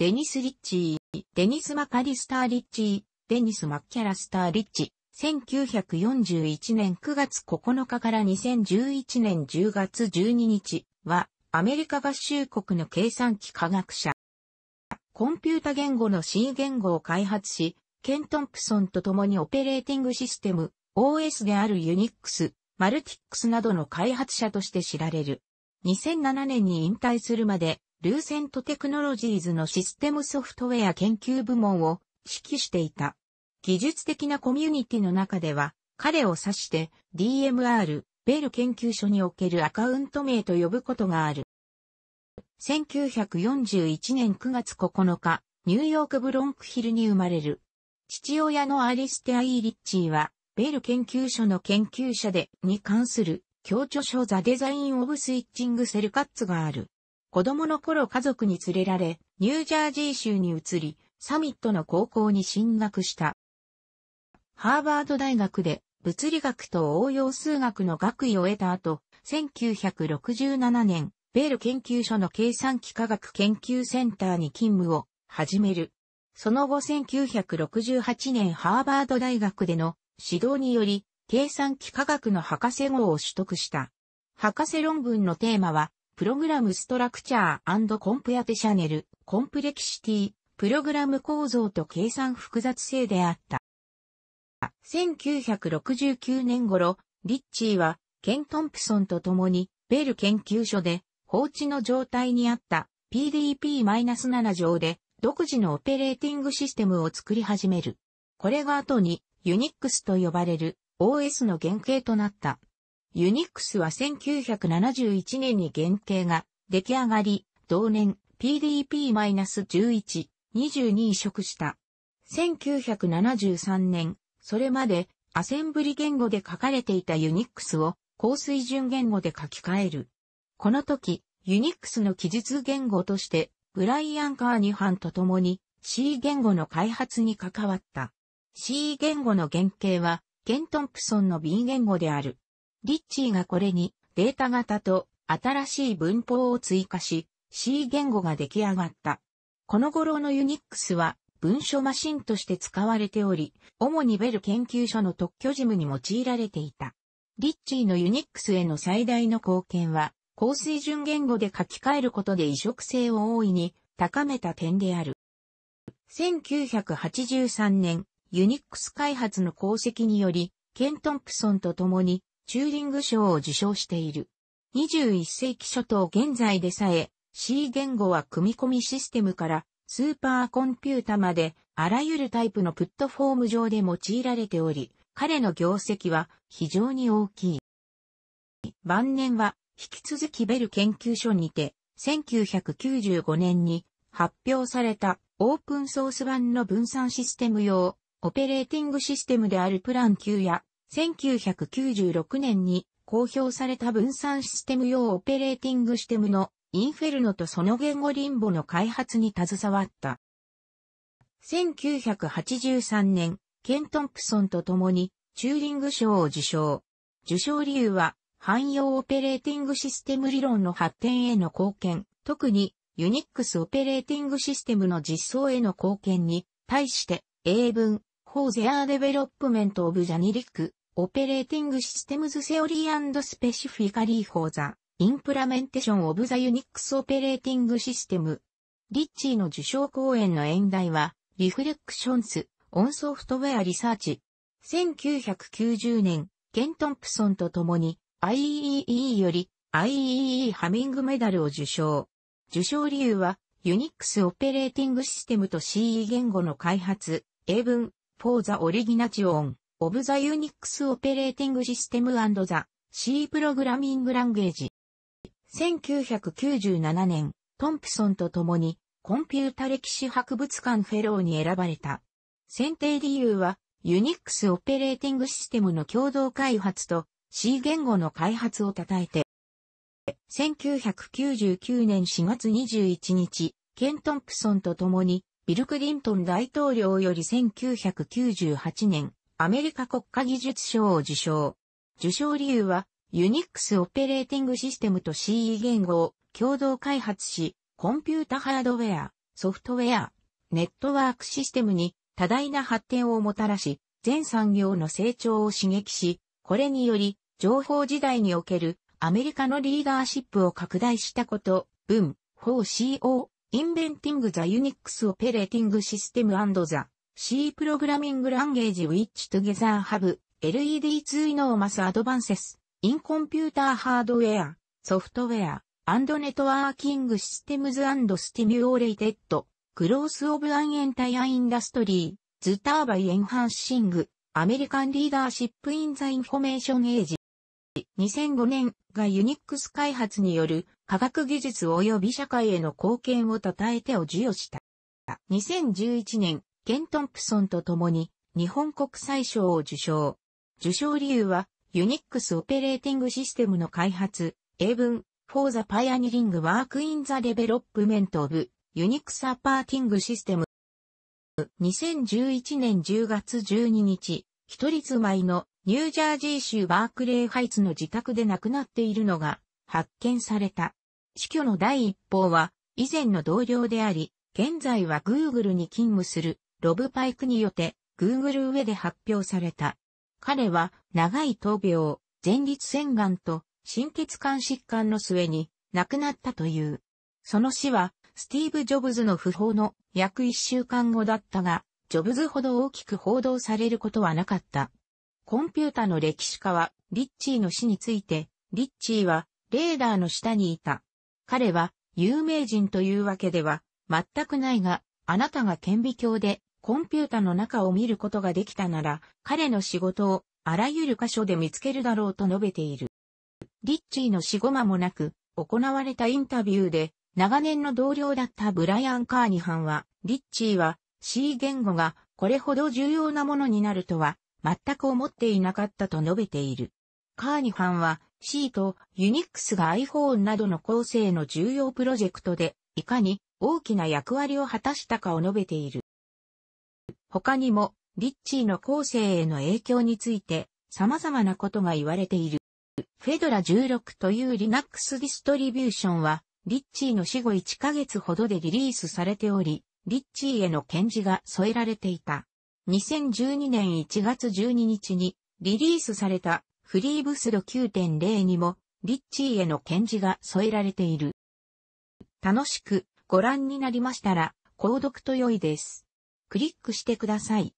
デニス・リッチー、デニス・マカリスター・リッチー、デニス・マッキャラスター・リッチ、1941年9月9日から2011年10月12日は、アメリカ合衆国の計算機科学者。コンピュータ言語の C 言語を開発し、ケン・トンプソンと共にオペレーティングシステム、OS であるユニックス、マルティックスなどの開発者として知られる。2007年に引退するまで、ルーセントテクノロジーズのシステムソフトウェア研究部門を指揮していた。技術的なコミュニティの中では、彼を指して DMR、ベル研究所におけるアカウント名と呼ぶことがある。1941年9月9日、ニューヨークブロンクヒルに生まれる。父親のアリステア・イー・リッチーは、ベル研究所の研究者で、に関する、強著書ザ・デザイン・オブ・スイッチング・セルカッツがある。子供の頃家族に連れられ、ニュージャージー州に移り、サミットの高校に進学した。ハーバード大学で物理学と応用数学の学位を得た後、1967年、ベール研究所の計算機科学研究センターに勤務を始める。その後1968年ハーバード大学での指導により、計算機科学の博士号を取得した。博士論文のテーマは、プログラムストラクチャーコンプヤテシャネル、コンプレキシティ、プログラム構造と計算複雑性であった。1969年頃、リッチーは、ケン・トンプソンと共に、ベル研究所で、放置の状態にあった PDP-7 上で、独自のオペレーティングシステムを作り始める。これが後に、ユニックスと呼ばれる OS の原型となった。ユニックスは1971年に原型が出来上がり、同年 PDP-11、22移植した。1973年、それまでアセンブリ言語で書かれていたユニックスを高水準言語で書き換える。この時、ユニックスの記述言語として、ブライアン・カーニハンと共に C 言語の開発に関わった。C 言語の原型は、ケントンプソンの B 言語である。リッチーがこれにデータ型と新しい文法を追加し、C 言語が出来上がった。この頃のユニックスは文書マシンとして使われており、主にベル研究所の特許事務に用いられていた。リッチーのユニックスへの最大の貢献は、高水準言語で書き換えることで移植性を大いに高めた点である。1983年、ユニックス開発の功績により、ケントンプソンと共にチューリング賞を受賞している。21世紀初頭現在でさえ C 言語は組み込みシステムからスーパーコンピュータまであらゆるタイプのプットフォーム上で用いられており、彼の業績は非常に大きい。晩年は引き続きベル研究所にて1995年に発表されたオープンソース版の分散システム用オペレーティングシステムであるプラン9や1996年に公表された分散システム用オペレーティングシステムのインフェルノとその言語リンボの開発に携わった。1983年、ケントンプソンと共にチューリング賞を受賞。受賞理由は、汎用オペレーティングシステム理論の発展への貢献、特に Unix オペレーティングシステムの実装への貢献に対して英文、for their development of generic operating systems theory specifically for the, implementation of the Unix operating system。リッチーの受賞講演の演題は、 Reflections, on Software Research。1990年、ケントンプソンと共に、IEEE より、IEEE ハミングメダルを受賞。受賞理由は、ユニックスオペレーティングシステムと CE 言語の開発、英文、フォーザオリギナチオン。Of the Unix Operating System and the C Programming Language 1997年、トンプソンと共にコンピュータ歴史博物館フェローに選ばれた。選定理由は、Unix オペレーティングシステムの共同開発と C 言語の開発を称えて、1999年4月21日、ケントンプソンと共にビル・クリントン大統領より1998年、アメリカ国家技術賞を受賞。受賞理由は、ユニックスオペレーティングシステムと CE 言語を共同開発し、コンピュータハードウェア、ソフトウェア、ネットワークシステムに多大な発展をもたらし、全産業の成長を刺激し、これにより、情報時代におけるアメリカのリーダーシップを拡大したこと、英文、 for co-inventing the Unix Operating System and the C programming language which together have led to enormous advances in computer hardware software and networking systems and stimulated growth of an entire industry, thereby enhancing American leadership in the information age 2005年が UNIX 開発による科学技術及び社会への貢献を称えてを授与した。2011年ケントンプソンと共に日本国際賞を受賞。受賞理由は、 UNIX オペレーティングシステムの開発、英文、for the pioneering work in the development of Unix operating system。2011年10月12日、一人住まいのニュージャージー州バークレーハイツの自宅で亡くなっているのが発見された。死去の第一報は以前の同僚であり、現在は Google に勤務するロブ・パイクによって Google 上で発表された。彼は長い闘病、前立腺がんと心血管疾患の末に亡くなったという。その死はスティーブ・ジョブズの訃報の約一週間後だったが、ジョブズほど大きく報道されることはなかった。コンピュータの歴史家は、リッチーの死について、リッチーは、レーダーの下にいた。彼は、有名人というわけでは、全くないが、あなたが顕微鏡で、コンピュータの中を見ることができたなら、彼の仕事を、あらゆる箇所で見つけるだろうと述べている。リッチーの死後間もなく、行われたインタビューで、長年の同僚だったブライアン・カーニハンは、リッチーは C 言語がこれほど重要なものになるとは全く思っていなかったと述べている。カーニハンは C と Unix が iPhone などの構成の重要プロジェクトでいかに大きな役割を果たしたかを述べている。他にもリッチーの構成への影響について様々なことが言われている。フェドラ16という Linux ディストリビューションはリッチーの死後1ヶ月ほどでリリースされており、リッチーへの検事が添えられていた。2012年1月12日にリリースされたフリーブスド9.0にもリッチーへの検事が添えられている。楽しくご覧になりましたら購読と良いです。クリックしてください。